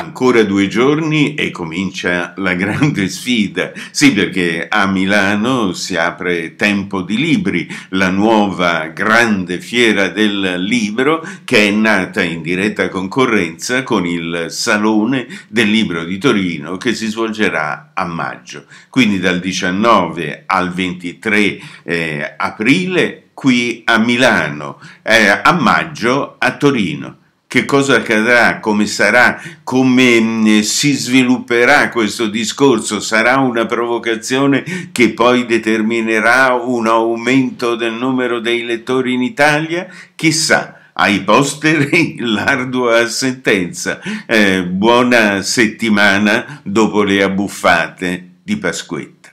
Ancora due giorni e comincia la grande sfida. Sì, perché a Milano si apre Tempo di Libri, la nuova grande fiera del libro che è nata in diretta concorrenza con il Salone del Libro di Torino che si svolgerà a maggio. Quindi dal 19 al 23 eh, aprile qui a Milano, eh, a maggio a Torino che cosa accadrà, come sarà, come si svilupperà questo discorso, sarà una provocazione che poi determinerà un aumento del numero dei lettori in Italia? Chissà. Ai posteri l'ardua sentenza. Eh, buona settimana dopo le abbuffate di Pasquetta.